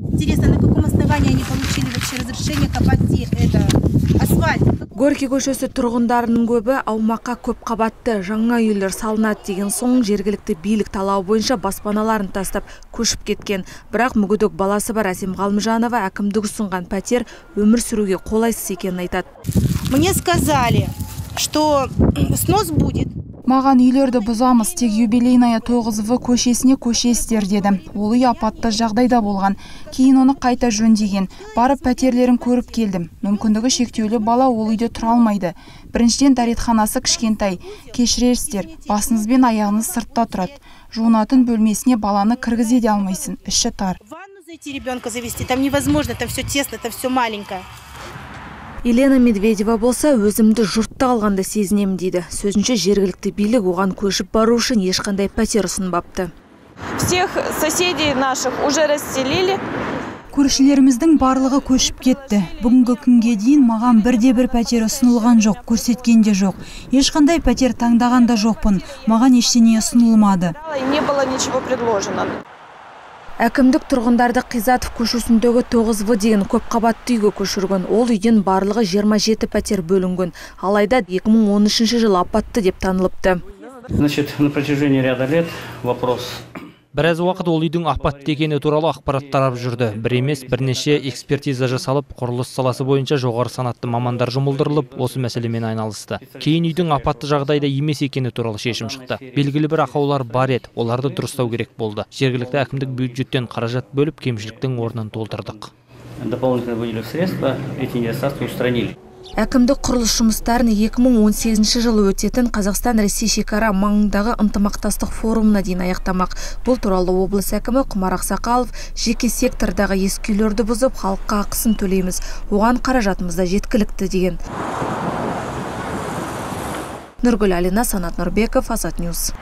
Интересно, на каком основании они получили вообще разрешение копать это, асфальт? горький көшесі тұрғындарының көбі аумаққа көп қабатты жаңа үйлер салынады деген соң жергілікті билік талабы бойынша баспаналарын тастап көшіп кеткен бірақ мүгедек баласы бар әсем ғалымжанова әкімдік ұсынған пәтер өмір сүруге қолайсыз екенін айтады Мне сказали, что снос будет. Маған үйлерді бұзамыз тек юбилейная 9в көшесіне көшесіздер деді. Ол үй апатты жағдайда болған. Кейін оны қайта жөндеген. Барып пәтерлерін көріп келдім. Мүмкіндігі шектеулі бала ол үйде тұра алмайды. Біріншіден дәретханасы кішкентай. Кешірерсіздер басыңыз бен аяғыңыз сыртта тұрады. Жуынатын бөлмесіне баланы кіргізе де алмайсың. Іші тар. В ребенка завести, там невозможно, там все тесно, там все маленькое. Елена медведева болса өзімді жұртта қалғанда сезінемін дейді. Сөзінше жергілікті билік оған көшіп бару үшін ешқандай пәтер ұсынбапты. Всех соседей наших уже расселили. көршілеріміздің барлығы көшіп кетті. Бүгінгі күнге дейін маған бірде бір пәтер ұсынылған жоқ көрсеткен де жоқ. Ешқандай пәтер таңдаған да жоқпын. Маған ештеңе ұсынылмады. Не было ничего предложено. Әкімдік тұрғындарды қизатов көшесіндегі 9 в деген көпқабатты үйге көшірген. Ол үйден барлығы 27 пәтер бөлінген. Алайда 2013 жылы апатты деп танылыпты. Значит, на протяжении ряда лет вопрос біраз уақыт ол үйдің апатты екені туралы ақпарат тарап жүрді. Бір емес бірнеше экспертиза жасалып құрылыс саласы бойынша жоғары санатты мамандар жұмылдырылып осы мәселемен айналысты. Кейін үйдің апатты жағдайда емес екені туралы шешім шықты. Белгілі бір ақаулар бар еді. Оларды дұрыстау керек болды. Жергілікті әкімдік бюджеттен қаражат бөліп кемшіліктің орнын толтырдық. Дополнительно выделив средства, эти недостатки устранили. Әкімдік құрылыс жұмыстарын 2018 жылы өтетін қазақстан ресей шекара маңындағы ынтымақтастық форумына дейін аяқтамақ. Бұл туралы облыс әкімі құмар ақсақалов жеке сектордағы ескі үйлерді бұзып халыққа ақысын төлейміз. Оған қаражатымыз да жеткілікті деген. Нұргүл алина санат нұрбеков азат ньюс.